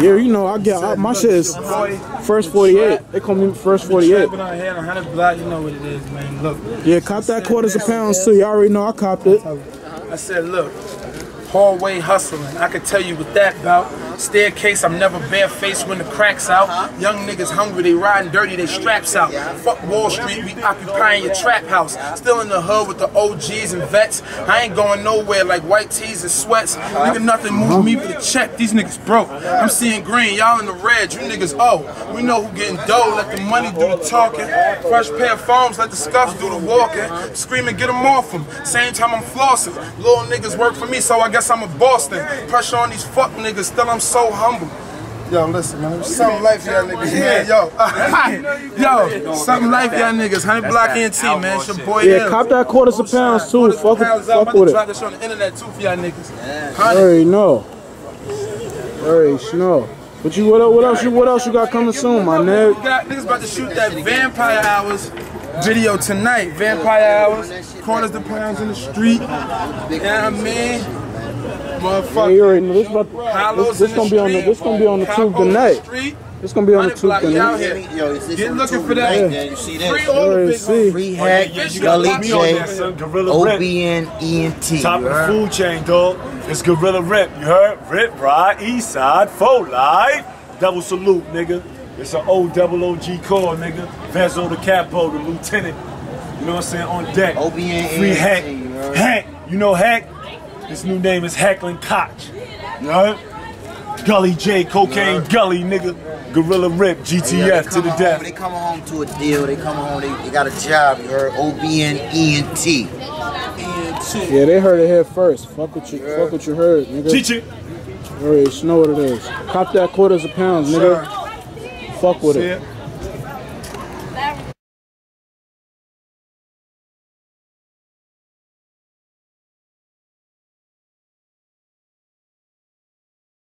Yeah, you know, I get I, my shit is first 48. They call me first 48. Trapping out here, 100 block, you know what it is, man. Look, Yeah, cop that quarters a pounds too. You already know I copped it. I said, look, hallway hustling. I can tell you what that about. Staircase, I'm never barefaced when the cracks out. Uh-huh. Young niggas hungry, they riding dirty, they straps out. Fuck Wall Street, we occupying your trap house. Still in the hood with the OGs and vets. I ain't going nowhere like white tees and sweats. Uh-huh. Nigga, nothing moves me but the check. These niggas broke. I'm seeing green, y'all in the red. You niggas oh. We know who getting dough, let the money do the talking. Fresh pair of phones, let the scuffs do the walking. Screaming, get them off them. Same time I'm flossing. Little niggas work for me, so I guess I'm a Boston. Pressure on these fuck niggas, still I'm so humble. Yo, listen, man. Something life y'all niggas, man. Yo, yo, something life y'all niggas. Hunnit Block NT, man. It's your boy. Yeah, L. cop that quarters a pounds too. Quarters Fuck, of pounds with, out. I'm fuck about with to drop it. this on the internet too for y'all niggas. You Honey. already know. You already know. What you what, what else you what else you got coming soon, my We nigga? got niggas about to shoot that Vampire Hours video tonight. Vampire Hours, corners the pounds in the street. You know what I mean? Yeah, Motherfucker. you already know. This, about, this, this gonna be on the this gonna be on the tube Capo in the tonight. street. This gonna be on the tube block, we out tonight. here. Yo, is this Get looking for that. tonight, then you see Free this? all the see. Free Hack, Gully got me on J, that, son. Gorilla Rip. OBN, Top of the food chain, dog. It's Gorilla Rip. You heard? Rip, Ride, East Side, Full Life. Double salute, nigga. It's an old double OG core, nigga. Vezo the Capo, the lieutenant. You know what I'm saying? On deck. OBN, Free Hack. you? Hack. You know Hack? His new name is Hacklin Koch. You heard? Gully J, Cocaine Gully, nigga. Gorilla Rip, oh, Yeah, GTF they to the come death. home, They come home to a deal. They come home. They, they got a job. You heard? OBN, ENT. Yeah, they heard it here first. Fuck what you fuck what you heard, nigga. Teach it. You already know what it is. Cop that quarters a pounds, nigga. Fuck with See it. it?